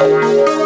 Música